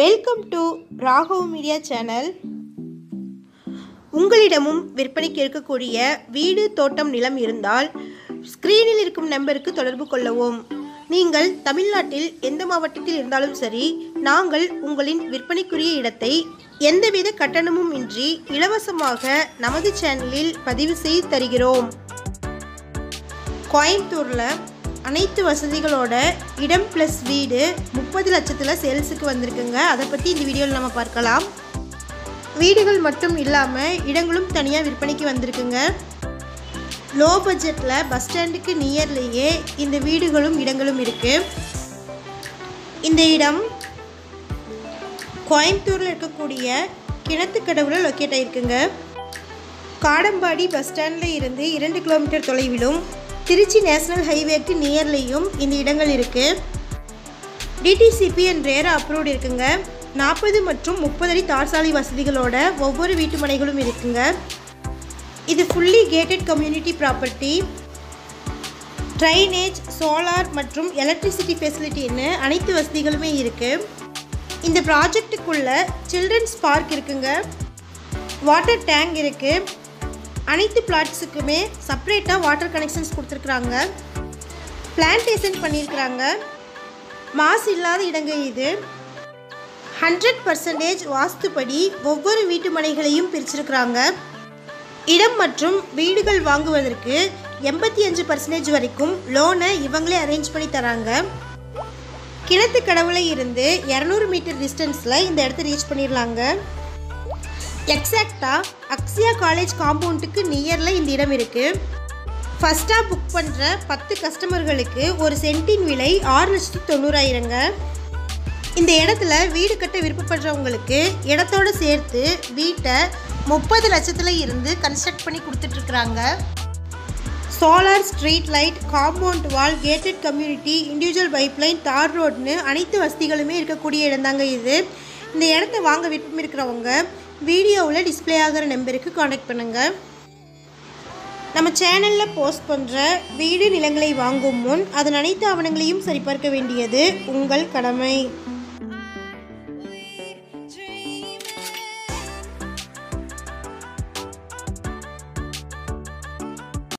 Welcome to Raghav media channel உங்களிடமும் விற்பனைக்கு இருக்கக்கூடிய வீடு தோட்டம் நிலம் இருந்தால் ஸ்க்ரீனில் இருக்கும் நம்பருக்கு தொடர்பு கொள்ளவும். நீங்கள் தமிழ்நாட்டில் எந்த மாவட்டத்தில் இருந்தாலும் சரி நாங்கள் உங்களின் விற்பனைக்குரிய இடத்தை எந்தவித கட்டணமும் இன்றி இலவசமாக நமது சேனலில் பதிவு செய்து தருகிறோம். கோயம்புத்தூரில் அனைத்து வசதிகளோட இடம் ப்ளஸ் வீடு முப்பது லட்சத்தில் சேல்ஸுக்கு வந்திருக்குங்க. அதை பற்றி இந்த வீடியோவில் நம்ம பார்க்கலாம். வீடுகள் மட்டும் இல்லாமல் இடங்களும் தனியாக விற்பனைக்கு வந்திருக்குங்க. லோ பட்ஜெட்டில் பஸ் ஸ்டாண்டுக்கு நியர்லேயே இந்த வீடுகளும் இடங்களும் இருக்குது இந்த இடம் கோயம்புத்தூரில் இருக்கக்கூடிய கிணத்துக்கடவுல லொக்கேட் ஆகிருக்குங்க காடம்பாடி பஸ் ஸ்டாண்டில் இருந்து இரண்டு கிலோமீட்டர் தொலைவிலும் திருச்சி நேஷனல் ஹைவேக்கு நியர்லேயும் இந்த இடங்கள் இருக்குது டிடிசிபி அண்ட் ரேரா அப்ரூவ்ட் இருக்குங்க. நாற்பது மற்றும் முப்பது அடி தார்சாலை வசதிகளோட ஒவ்வொரு வீட்டு மனைகளும் இருக்குங்க. இது fully gated community property drainage solar மற்றும் எலக்ட்ரிசிட்டி ஃபெசிலிட்டின்னு அனைத்து வசதிகளுமே இருக்குது இந்த ப்ராஜெக்டுக்குள்ளே சில்ட்ரன்ஸ் பார்க் இருக்குங்க. வாட்டர் டேங்க் இருக்குது அனைத்து பிளாட்ஸுக்குமே செப்பரேட்டாக வாட்டர் கனெக்ஷன்ஸ் கொடுத்துருக்குறாங்க. பிளான்டேஷன் பண்ணியிருக்கிறாங்க. மாசு இல்லாத இடங்க இது. ஹண்ட்ரட் பர்சன்டேஜ் வாஸ்துப்படி ஒவ்வொரு வீட்டு மனைகளையும் பிரிச்சிருக்கிறாங்க. இடம் மற்றும் வீடுகள் வாங்குவதற்கு எண்பத்தி அஞ்சு பர்சன்டேஜ் வரைக்கும் லோனை இவங்களே அரேஞ்ச் பண்ணி தராங்க. கிணத்து கடவுளை இருந்து இரநூறு மீட்டர் டிஸ்டன்ஸில் இந்த இடத்த ரீச் பண்ணிடலாங்க. எக்ஸாக்டாக அக்ஸியா காலேஜ் காம்பவுண்டுக்கு நியரில் இந்த இடம் இருக்குது ஃபஸ்ட்டாக புக் பண்ணுற பத்து கஸ்டமர்களுக்கு ஒரு சென்ட்டின் விலை ஆறு லட்சத்தி தொண்ணூறாயிரங்க. இந்த இடத்துல வீடு கட்ட விருப்பப்படுறவங்களுக்கு இடத்தோடு சேர்த்து வீட்டை முப்பது லட்சத்தில் இருந்து கன்ஸ்ட்ரக்ட் பண்ணி கொடுத்துட்ருக்குறாங்க. Solar street light compound wall gated community individual pipeline தார் ரோட்னு அனைத்து வசதிகளுமே இருக்கக்கூடிய இடம்தாங்க இது. இந்த இடத்த வாங்க விருப்பம் இருக்கிறவங்க வீடியோவில் டிஸ்ப்ளே ஆகிற நம்பருக்கு காண்டாக்ட் பண்ணுங்கள் நம்ம சேனலில் போஸ்ட் பண்ணுற வீடு நிலங்களை வாங்கும் முன் அதன் அனைத்து ஆவணங்களையும் சரிபார்க்க வேண்டியது உங்கள் கடமை.